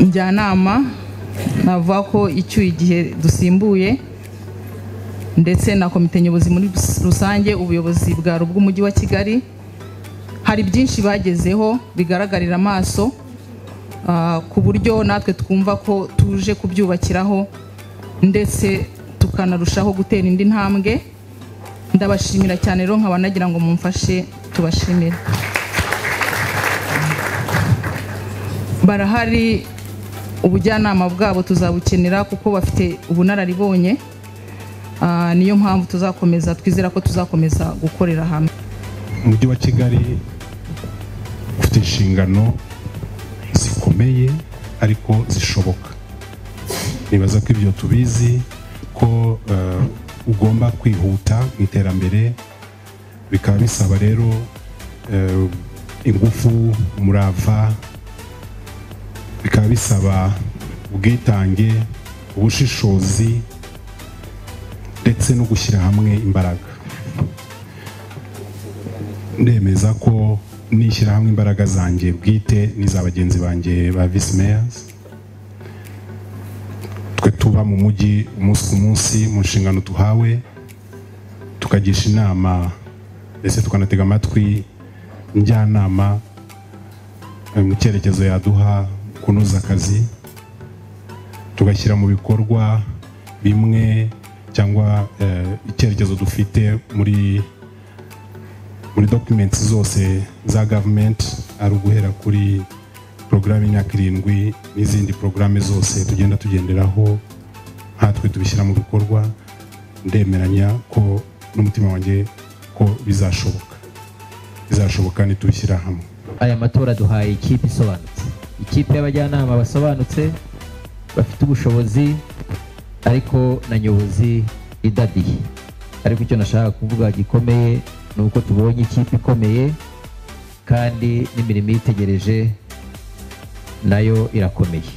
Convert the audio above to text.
njyanama navuga ko icyuye igihe dusimbuye ndetse na komite nyobozi muri rusange ubuyobozi bwa bw'umujyi wa kigali. Hari byinshi bagezeho bigaragarira amaso ah, ku buryo natwe twumva ko tuje kubyubakiraho ndetse tukanarushaho gutera indi ntambwe. Ndabashimira cyane rero nkaba nagira ngo mumfashe tubashimire. Barahari ubujyanama bwabo tuzabukenera kuko bafite ubunararibonye Ah, niyo mpamvu tuzakomeza twizera ko tuzakomeza gukorera hamwe. Umujyi wa kigali ufite inshingano zikomeye ariko zishoboka. Nibaza ko ibyo tubizi ko eh, ugomba kwihuta mu iterambere bikaba bisaba rero eh, ingufu umurava bikaba bisaba ubwitange ubushishozi ndetse no gushyira hamwe imbaraga. Ndemeza ko nishyira hamwe imbaraga zanjye bwite n'iza bagenzi banjye ba visi meyazi twe tuba mu mujyi umunsi ku munsi mu nshingano tuhawe tukagisha inama ndetse tukanatega amatwi njyanama mu cyerekezo yaduha kunoza akazi tugashyira mu bikorwa bimwe cyangwa eh, icyerekezo dufite muri muri documents zose za government ari uguhera kuri porogaramu y'imyaka irindwi n'izindi porogaramu zose tugenda tugenderaho nkatwe tubishyira mu bikorwa ndemeranya ko n'umutima wanjye ko bizashoboka. Bizashoboka nitubishyira hamwe. Aya matora duhaye ikipe isobanutse. Ikipe y'abajyanama basobanutse bafite ubushobozi ariko na nyobozi idadiye. Ariko icyo nashaka kuvuga gikomeye ni uko tubonye ikipe ikomeye kandi n'imirimo iyitegereje na yo irakomeye.